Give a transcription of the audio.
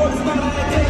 Hoy para la